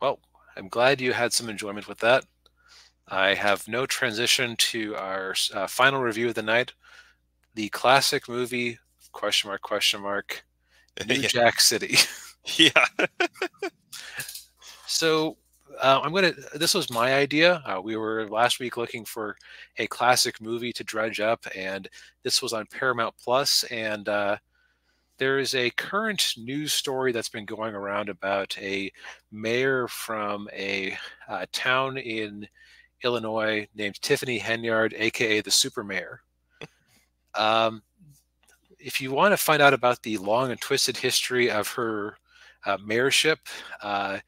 Well, I'm glad you had some enjoyment with that. I have no transition to our uh, final review of the night, the classic movie question mark question mark New yeah. Jack City. yeah. so uh, I'm gonna. This was my idea. Uh, we were last week looking for a classic movie to dredge up, and this was on Paramount And uh, there is a current news story that's been going around about a mayor from a uh, town in Illinois named Tiffany Henyard, aka the Super Mayor. Um, if you want to find out about the long and twisted history of her uh, mayorship, uh,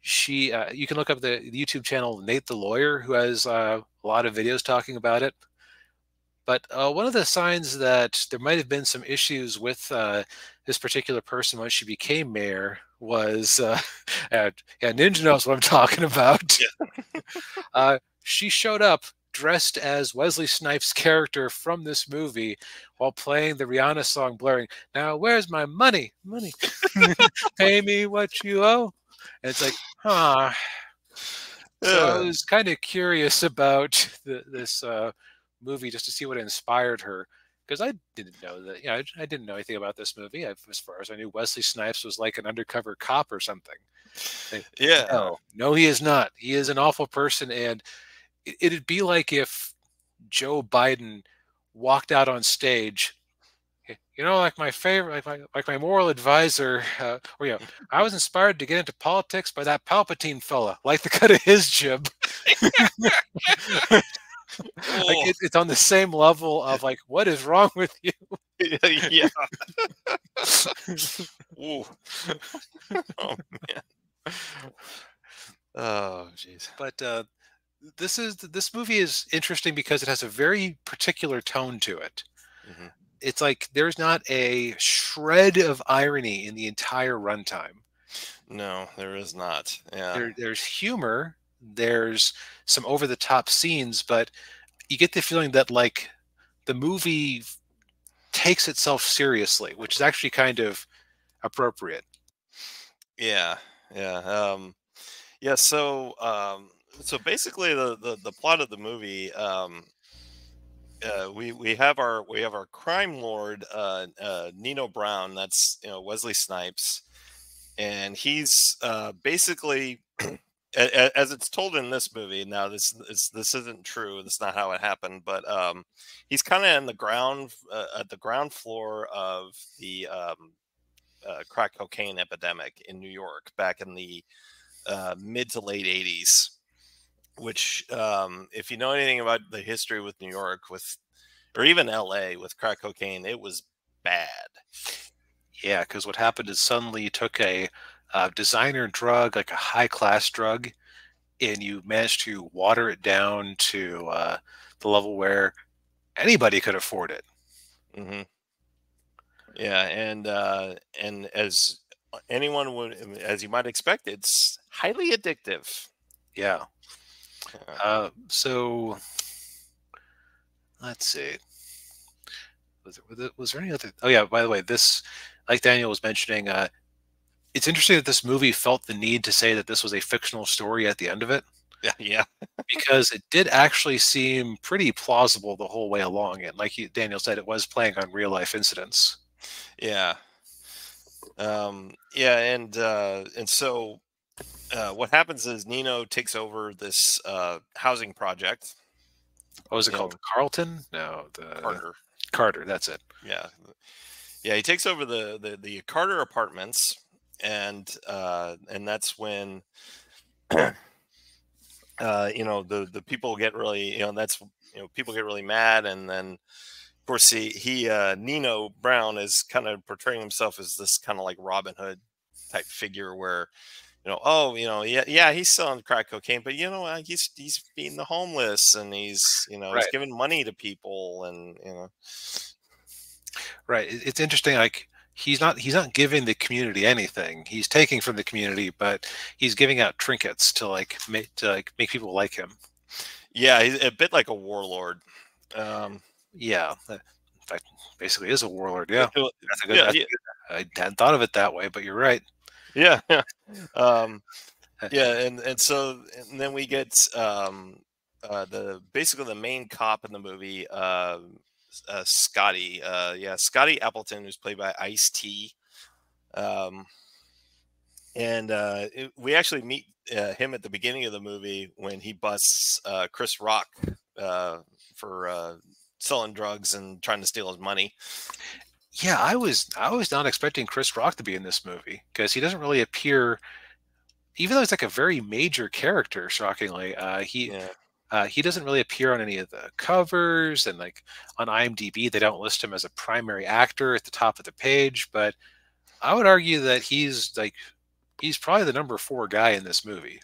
she uh, you can look up the, the, YouTube channel Nate the Lawyer, who has uh, a lot of videos talking about it. But uh, one of the signs that there might have been some issues with uh, this particular person once she became mayor was, uh, yeah, Ninja knows what I'm talking about. Yeah. uh, she showed up dressed as Wesley Snipes' character from this movie while playing the Rihanna song, blaring, Now, where's my money? Money. Pay me what you owe. And it's like, huh. So I was kind of curious about the, this uh, movie just to see what inspired her because I didn't know that. Yeah, you know, I, I, didn't know anything about this movie. I, as far as I knew, Wesley Snipes was like an undercover cop or something. yeah. No, no, he is not. He is an awful person, and it, it'd be like if Joe Biden walked out on stage you know, like my favorite, like my, like my moral advisor, uh, or yeah, I was inspired to get into politics by that Palpatine fella. Like the cut of his jib. like it, it's on the same level of like, what is wrong with you? yeah. Ooh. oh man. Oh jeez. But uh, this is this movie is interesting because it has a very particular tone to it. Mm-hmm. It's like there's not a shred of irony in the entire runtime. No, there is not. Yeah. There, there's humor there's some over the top scenes, but you get the feeling that like the movie takes itself seriously, which is actually kind of appropriate. Yeah, yeah, um, yeah. So, um, so basically, the, the the plot of the movie, um, uh, we we have our we have our crime lord uh, uh, Nino Brown. That's you know Wesley Snipes, and he's uh, basically as it's told in this movie now this this, this isn't true that's not how it happened but um, he's kind of in the ground uh, at the ground floor of the um, uh, crack cocaine epidemic in new york back in the uh, mid to late 80s which um, if you know anything about the history with new york with or even la with crack cocaine it was bad. Yeah because what happened is suddenly took a uh, designer drug, like a high class drug, and you manage to water it down to uh, the level where anybody could afford it. Mm-hmm. Yeah, and uh, and as anyone would, as you might expect, it's highly addictive. Yeah. Uh, so let's see. Was there, was there any other? Oh yeah. By the way, this, like Daniel was mentioning, uh, it's interesting that this movie felt the need to say that this was a fictional story at the end of it. Yeah, yeah. because it did actually seem pretty plausible the whole way along. And like Daniel said, it was playing on real life incidents. Yeah. Um, yeah, and uh, and so uh, what happens is Nino takes over this uh, housing project. What was it called? Carlton? No, the Carter. Carter. That's it. Yeah, yeah. He takes over the the, the Carter Apartments, and uh, and that's when uh, you know the the people get really you know that's you know people get really mad and then of course he he uh, Nino Brown is kind of portraying himself as this kind of like Robin Hood type figure where you know oh you know yeah yeah he's selling crack cocaine but you know he's he's feeding the homeless and he's you know right. he's giving money to people and you know right it's interesting like he's not he's not giving the community anything. He's taking from the community, but he's giving out trinkets to like make to like make people like him. Yeah, he's a bit like a warlord. Um, yeah, in fact, basically is a warlord. Yeah, that's a good. Yeah, that's yeah. Good, I hadn't thought of it that way, but you're right. Yeah. um, yeah, and and so and then we get um, uh, the basically the main cop in the movie, uh, uh, Scotty. Uh, yeah, Scotty Appleton, who's played by Ice T. Um, and uh, it, we actually meet uh, him at the beginning of the movie when he busts uh, Chris Rock uh, for uh, selling drugs and trying to steal his money. Yeah, I was I was not expecting Chris Rock to be in this movie because he doesn't really appear, even though he's like a very major character. Shockingly, uh, he Yeah. Uh, he doesn't really appear on any of the covers, and like on IMDb, they don't list him as a primary actor at the top of the page. But I would argue that he's like he's probably the number four guy in this movie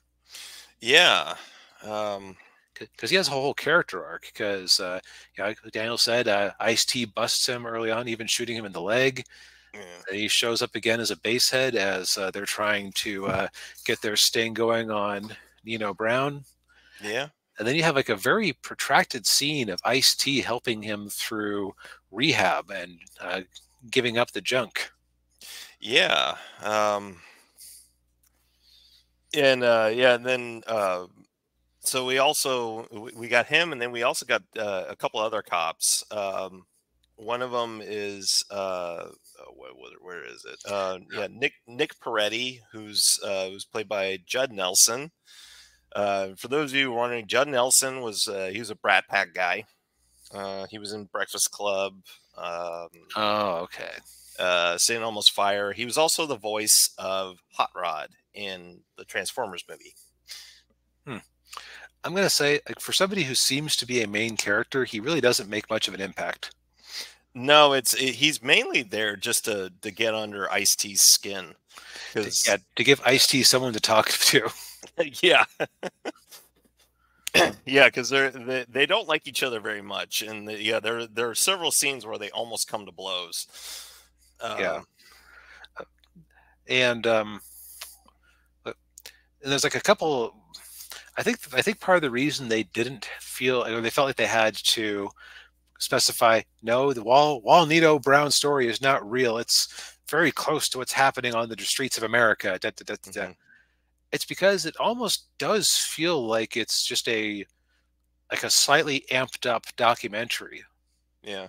Yeah. Um, because he has a whole character arc. Because uh, you know, like Daniel said, uh, Ice T busts him early on, even shooting him in the leg. yeah. He shows up again as a basehead as uh, they're trying to uh, get their sting going on Nino Brown. Yeah. And then you have like a very protracted scene of Ice T helping him through rehab and uh, giving up the junk. Yeah. Um, and uh, yeah, and then uh, so we also we- got him, and then we also got uh, a couple other cops. Um, one of them is uh, where, where, where is it? Uh, yeah, Nick Nick Peretti, who's uh, who's played by Judd Nelson. Uh, for those of you wondering, Judd Nelson was uh, he was a Brat Pack guy. Uh, he was in Breakfast Club. Um, Oh, okay. uh, St. Elmo's Fire. He was also the voice of Hot Rod in the Transformers movie. I'm gonna say, like, for somebody who seems to be a main character, he really doesn't make much of an impact. No, it's it, he's mainly there just to to get under Ice T's skin. Yeah, to give Ice T someone to talk to. yeah, yeah, because they're they, they don't like each other very much, and the, yeah, there there are several scenes where they almost come to blows. Yeah. Um, and um and there's like a couple i think i think part of the reason they didn't feel or they felt like they had to specify no the wall wall Nino brown story is not real it's very close to what's happening on the streets of america da, da, da, da, da." Mhm. It's because it almost does feel like it's just a like a slightly amped up documentary. Yeah,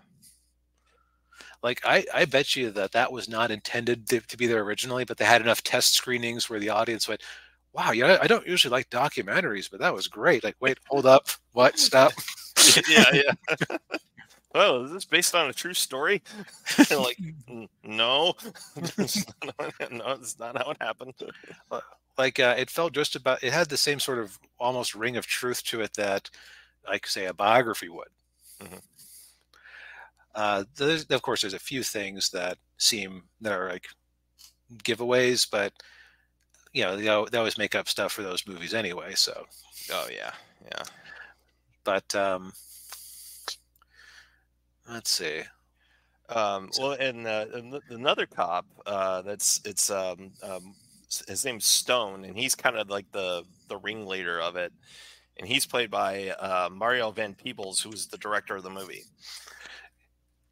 like I, I bet you that that was not intended to, to be there originally but they had enough test screenings where the audience went wow yeah i don't usually like documentaries but that was great. Like wait hold up. What? Stop. Yeah, yeah. oh, is this based on a true story? Like, "N- no, It's not how- no, it's not how it happened. Uh, like uh, it felt just about it had the same sort of almost ring of truth to it that like say a biography would Mhm. uh, of course there's a few things that seem that are like giveaways but you know they, they always make up stuff for those movies anyway so Oh yeah, yeah. but um let's see Um, well, and uh, an- another cop uh, that's it's um, um, his name's Stone, and he's kind of like the the ringleader of it, and he's played by uh, Mario Van Peebles, who's the director of the movie.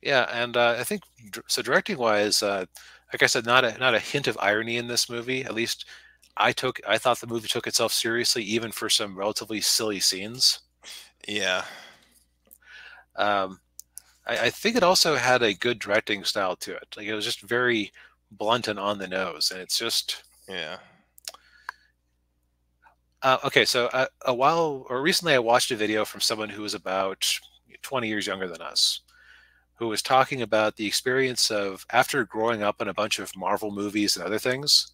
yeah and uh, i think so directing wise uh like i said not a not a hint of irony in this movie at least i took i thought the movie took itself seriously even for some relatively silly scenes Yeah, um I, I think it also had a good directing style to it like it was just very blunt and on the nose and it's just yeah, Uh, okay, so uh, a while or recently, I watched a video from someone who was about 20 years younger than us, who was talking about the experience of after growing up in a bunch of Marvel movies and other things.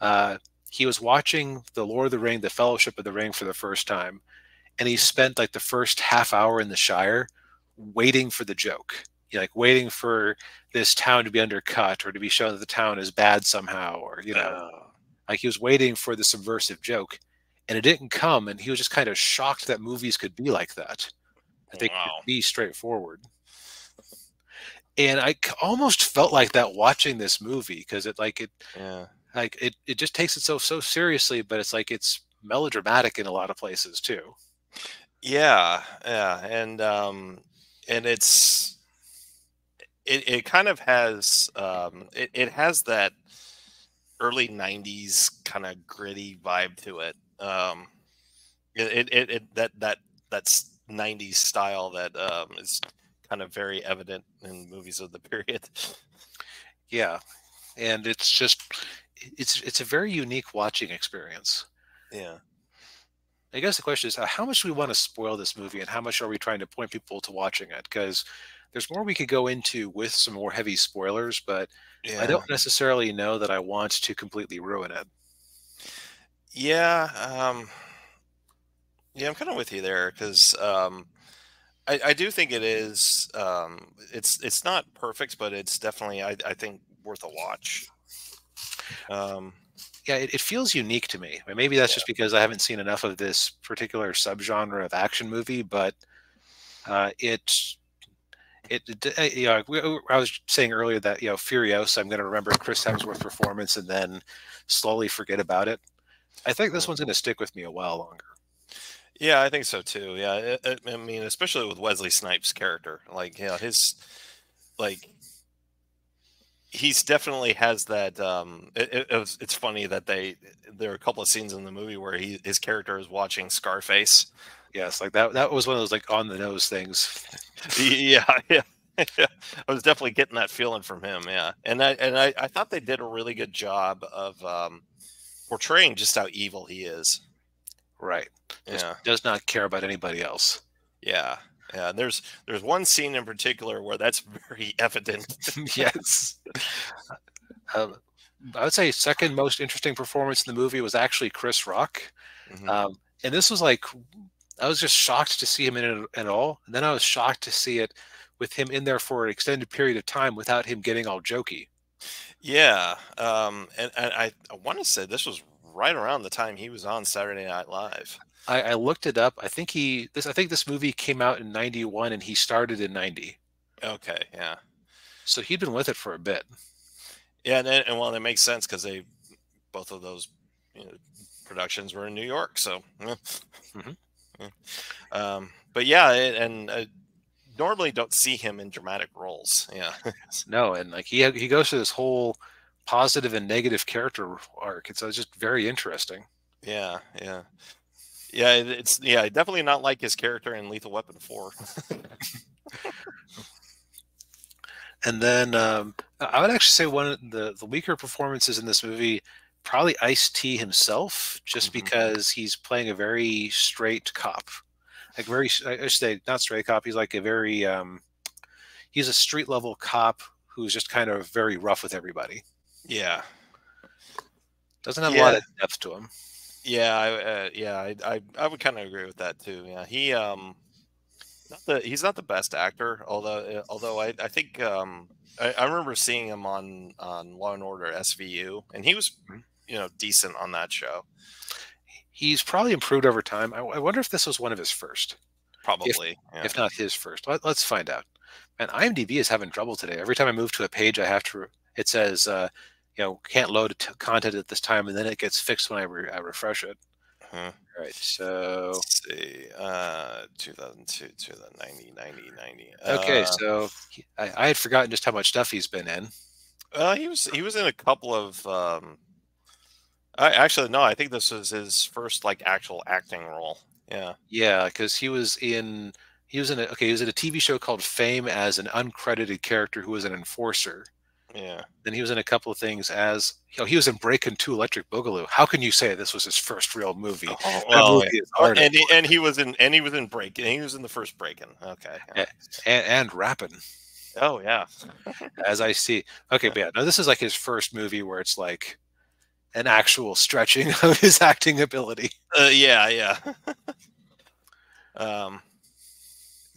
Uh, he was watching The Lord of the Ring, The Fellowship of the Ring for the first time, and he spent like the first half hour in the Shire waiting for the joke, like waiting for this town to be undercut or to be shown that the town is bad somehow, or you know, Uh, like he was waiting for the subversive joke, and it didn't come, and he was just kind of shocked that movies could be like that, that they Wow. could be straightforward. And i almost felt like that watching this movie because it like it yeah, like it it just takes itself so seriously, but it's like it's melodramatic in a lot of places too. yeah, yeah, and um, and it's it, it kind of has um, it, it has that early '90s kind of gritty vibe to it. Um, it, it, it that that that's '90s style that um, is kind of very evident in movies of the period. Yeah, and it's just it's it's a very unique watching experience. Yeah. I guess the question is, how much do we want to spoil this movie, and how much are we trying to point people to watching it? Because there's more we could go into with some more heavy spoilers, but Yeah. I don't necessarily know that I want to completely ruin it. Yeah. Um, yeah, I'm kind of with you there because um, I, I do think it is. Um, it's it's not perfect, but it's definitely I, I think worth a watch. Um, Yeah, it, it feels unique to me. Maybe that's just because I haven't seen enough of this particular subgenre of action movie, but uh, it. It, it, uh, you know, we- I was saying earlier that you know, Furiosa, I'm going to remember Chris Hemsworth performance and then slowly forget about it. I think this one's going to stick with me a while longer. yeah, I think so too. Yeah, it, it- I mean, especially with Wesley Snipes' character, like yeah, his like he's definitely has that. Um, it was, it's funny that they there are a couple of scenes in the movie where he his character is watching Scarface. Yes, like that. That was one of those like on the nose things. yeah, yeah. yeah. I was definitely getting that feeling from him. Yeah, and I and I, I thought they did a really good job of um, portraying just how evil he is. Right. Just Yeah, does not care about anybody else. yeah, yeah. And there's there's one scene in particular where that's very evident. yes. Um, I would say second most interesting performance in the movie was actually Chris Rock. Mhm. Um, and this was like, I was just shocked to see him in it at all. And then I was shocked to see it with him in there for an extended period of time without him getting all jokey. yeah, um, and, and I, I want to say this was right around the time he was on Saturday Night Live. I, I looked it up. I think he this I think this movie came out in ninety one and he started in ninety. Okay, yeah, So he'd been with it for a bit. yeah, and, and well, that makes sense because they both of those you know, productions were in New York, so. eh. Um, but yeah, it, and uh, normally don't see him in dramatic roles. Yeah, No, and like he he goes through this whole positive and negative character arc. It's uh, just very interesting. yeah, yeah, yeah. It's yeah, definitely not like his character in Lethal Weapon Four. And then um, I I would actually say one of the the weaker performances in this movie, probably Ice T himself, just Mhm. because he's playing a very straight cop, like very I should say not straight cop. He's like a very um, he's a street level cop who's just kind of very rough with everybody. yeah, Doesn't have a lot of depth to him. yeah, I, uh, yeah. I, I, I would kind of agree with that too. Yeah, he um, not the he's not the best actor, although uh, although I, I think um, I, I remember seeing him on on Law and Order SVU, and he was Mhm. You know decent on that show. He's probably improved over time. I, I wonder if this was one of his first. Probably, yeah. if not his first. Let, let's find out. And IMDb is having trouble today. Every time I move to a page, I have to. It says, uh, you know, can't load content at this time, and then it gets fixed when I, re- I refresh it. Huh. All right. So Let's see, uh, 2002, 2090, 90, 90. okay. Uh, So he- I, I had forgotten just how much stuff he's been in. uh, he was he was in a couple of. Um, I actually no, I think this was his first like actual acting role. Yeah, Yeah, because he was in. He was in a okay. He was in a TV show called Fame as an uncredited character who was an enforcer. yeah, Then he was in a couple of things as you know, he was in Breakin' Two Electric Boogaloo. How can you say this was his first real movie? Oh, well, movie is oh, and he, and he was in and he was in Break. And he was in the first Breakin'. Okay. Yeah. and, and rapping. Oh yeah. as I see. Okay, but yeah, no, this is like his first movie where it's like an actual stretching of his acting ability. Uh, yeah, yeah. um,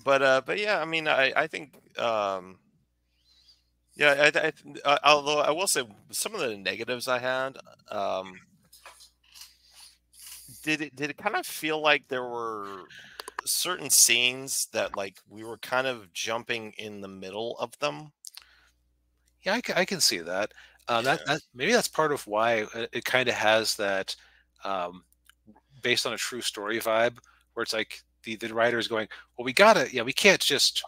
but uh, but yeah, I mean, I I think um, yeah, I, I, uh, although I will say some of the negatives I had, um, did it did it kind of feel like there were certain scenes that like we were kind of jumping in the middle of them? Yeah, I, I can see that. Um, that, that maybe that's part of why it, it kind of has that um, based on a true story vibe, where it's like the the writer is going, well, we gotta, yeah, we can't just,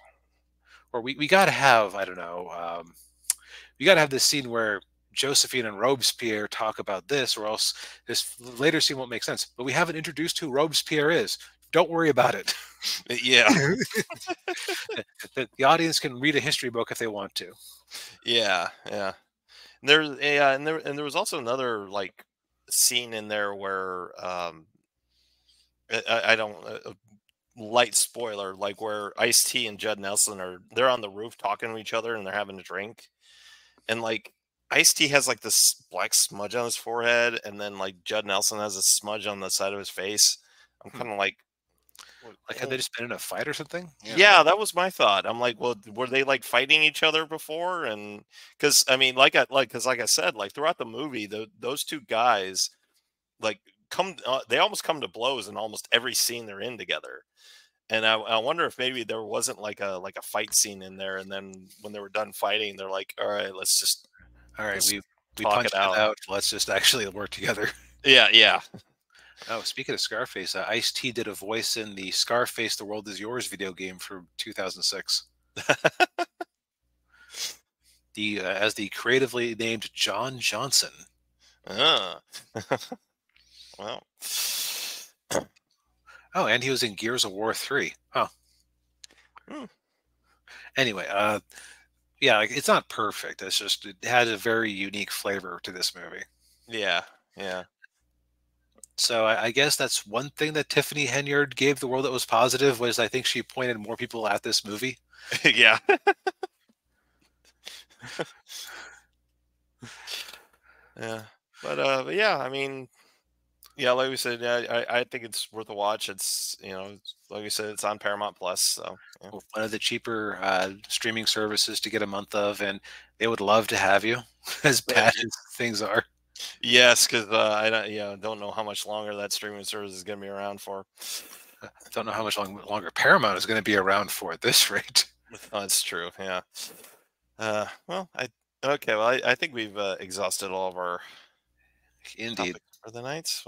or we we gotta have, I don't know, um, we gotta have this scene where Josephine and Robespierre talk about this, or else this later scene won't make sense. But we haven't introduced who Robespierre is. Don't worry about it. Yeah. the, the audience can read a history book if they want to. Yeah, yeah. And there's yeah, and there and there was also another like scene in there where um I, I don't uh, light spoiler like where Ice T and Judd Nelson are they're on the roof talking to each other and they're having a drink, and like Ice T has like this black smudge on his forehead, and then like Judd Nelson has a smudge on the side of his face. I'm Hmm. kind of like, Like, had they just been in a fight or something? yeah. that was my thought. I'm like, well, were they like fighting each other before? And because I mean, like I like because like I said, like throughout the movie, the, those two guys like come, uh, they almost come to blows in almost every scene they're in together. And I, I wonder if maybe there wasn't like a like a fight scene in there, and then when they were done fighting, they're like, all right, let's just All right, we we punched it it out. out. Let's just actually work together. yeah, yeah, Oh, speaking of Scarface, uh, Ice T did a voice in the Scarface: The World Is Yours video game from 2006. the uh, as the creatively named John Johnson. uh. well, Oh, and he was in Gears of War 3. Huh. Hmm. Anyway, uh, yeah, like, it's not perfect. It's just it has a very unique flavor to this movie. yeah, yeah. So I, I guess that's one thing that Tiffany Henyard gave the world that was positive was I think she pointed more people at this movie. yeah. yeah. But uh but yeah, I mean yeah, like we said, yeah, I, I think it's worth a watch. It's you know, like we said, it's on Paramount Plus, so yeah. One of the cheaper uh, streaming services to get a month of, and they would love to have you, as bad as things are. Yes, because uh, I don't, yeah, don't know how much longer that streaming service is going to be around for. I don't know how much long, longer Paramount is going to be around for at this rate. Oh, that's true. Yeah. Uh, well, I okay. Well, I, I think we've uh, exhausted all of our Indeed. for the night.